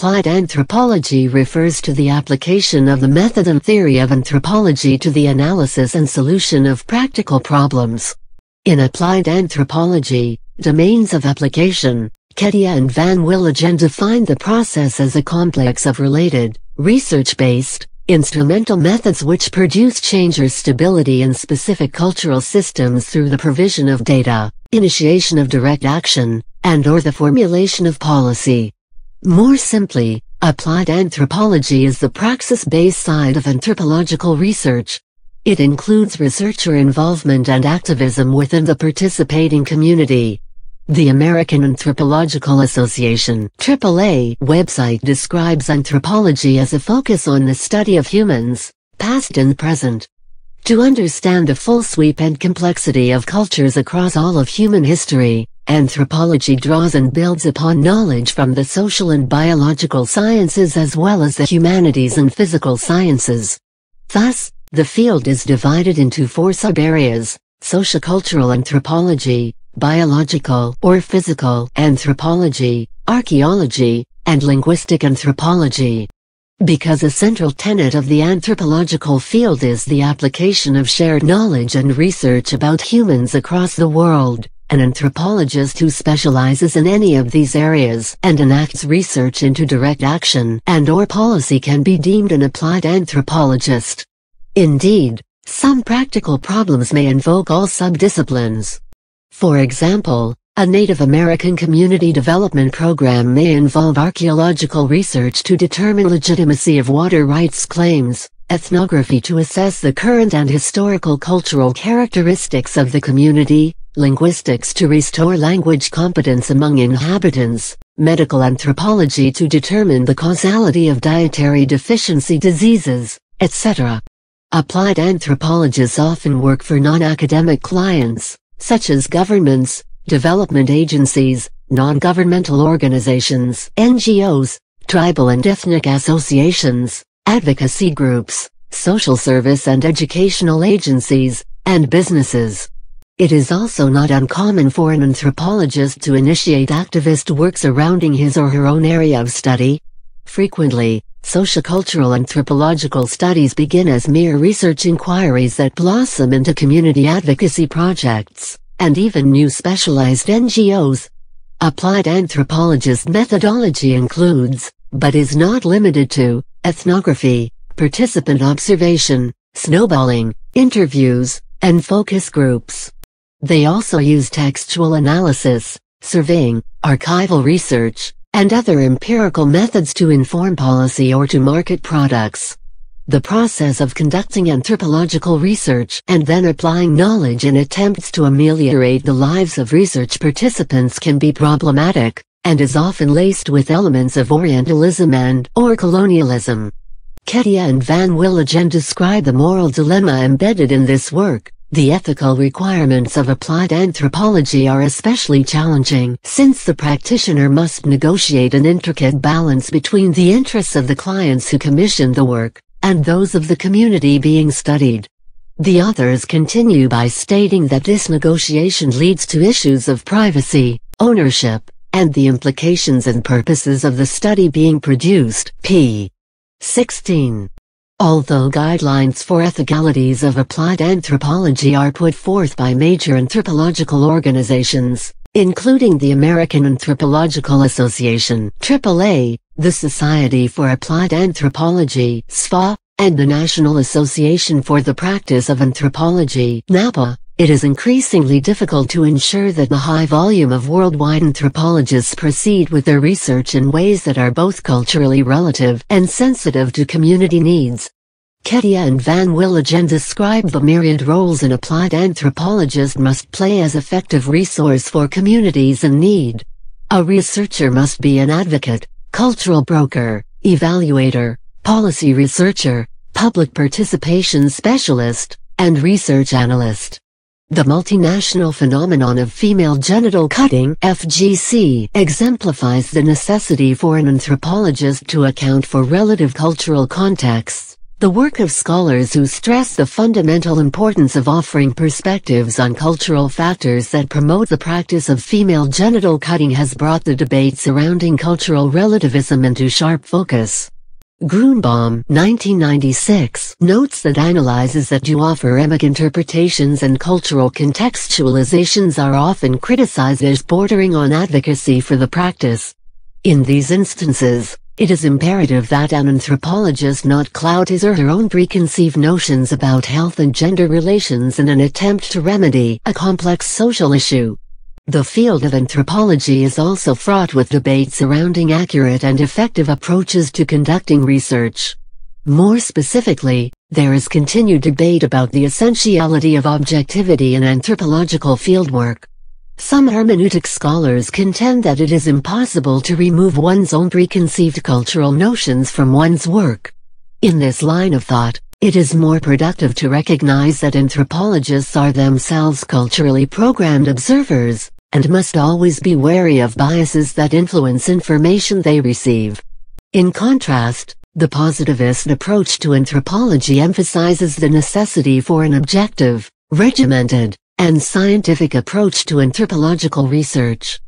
Applied anthropology refers to the application of the method and theory of anthropology to the analysis and solution of practical problems. In applied anthropology, domains of application, Kedia and Van Willigen defined the process as a complex of related, research-based, instrumental methods which produce change or stability in specific cultural systems through the provision of data, initiation of direct action, and or the formulation of policy. More simply, applied anthropology is the praxis-based side of anthropological research. It includes researcher involvement and activism within the participating community. The American Anthropological Association AAA website describes anthropology as a focus on the study of humans, past and present. To understand the full sweep and complexity of cultures across all of human history, Anthropology draws and builds upon knowledge from the social and biological sciences as well as the humanities and physical sciences. Thus, the field is divided into four sub-areas, sociocultural anthropology, biological or physical anthropology, archaeology, and linguistic anthropology. Because a central tenet of the anthropological field is the application of shared knowledge and research about humans across the world, an anthropologist who specializes in any of these areas and enacts research into direct action and or policy can be deemed an applied anthropologist. Indeed, some practical problems may invoke all subdisciplines. For example, a Native American community development program may involve archaeological research to determine legitimacy of water rights claims, ethnography to assess the current and historical cultural characteristics of the community, linguistics to restore language competence among inhabitants, medical anthropology to determine the causality of dietary deficiency diseases, etc. Applied anthropologists often work for non-academic clients, such as governments, development agencies, non-governmental organizations, NGOs, tribal and ethnic associations, advocacy groups, social service and educational agencies, and businesses. It is also not uncommon for an anthropologist to initiate activist work surrounding his or her own area of study. Frequently, sociocultural anthropological studies begin as mere research inquiries that blossom into community advocacy projects, and even new specialized NGOs. Applied anthropologist methodology includes, but is not limited to, ethnography, participant observation, snowballing, interviews, and focus groups. They also use textual analysis, surveying, archival research, and other empirical methods to inform policy or to market products. The process of conducting anthropological research and then applying knowledge in attempts to ameliorate the lives of research participants can be problematic, and is often laced with elements of Orientalism and or colonialism. Kedia and Van Willigen describe the moral dilemma embedded in this work. The ethical requirements of applied anthropology are especially challenging since the practitioner must negotiate an intricate balance between the interests of the clients who commissioned the work and those of the community being studied. The authors continue by stating that this negotiation leads to issues of privacy, ownership, and the implications and purposes of the study being produced. p. 16. Although guidelines for ethicalities of applied anthropology are put forth by major anthropological organizations, including the American Anthropological Association AAA, the Society for Applied Anthropology SFA, and the National Association for the Practice of Anthropology NAPA, it is increasingly difficult to ensure that the high volume of worldwide anthropologists proceed with their research in ways that are both culturally relative and sensitive to community needs. Kedia and Van Willigen describe the myriad roles an applied anthropologist must play as effective resource for communities in need. A researcher must be an advocate, cultural broker, evaluator, policy researcher, public participation specialist, and research analyst. The multinational phenomenon of female genital cutting FGC exemplifies the necessity for an anthropologist to account for relative cultural contexts, The work of scholars who stress the fundamental importance of offering perspectives on cultural factors that promote the practice of female genital cutting has brought the debate surrounding cultural relativism into sharp focus. Gruenbaum 1996 notes that analyses that do offer emic interpretations and cultural contextualizations are often criticized as bordering on advocacy for the practice. In these instances, it is imperative that an anthropologist not cloud his or her own preconceived notions about health and gender relations in an attempt to remedy a complex social issue. The field of anthropology is also fraught with debate surrounding accurate and effective approaches to conducting research. More specifically, there is continued debate about the essentiality of objectivity in anthropological fieldwork. Some hermeneutic scholars contend that it is impossible to remove one's own preconceived cultural notions from one's work. In this line of thought, it is more productive to recognize that anthropologists are themselves culturally programmed observers, and must always be wary of biases that influence information they receive. In contrast, the positivist approach to anthropology emphasizes the necessity for an objective, regimented, and scientific approach to anthropological research.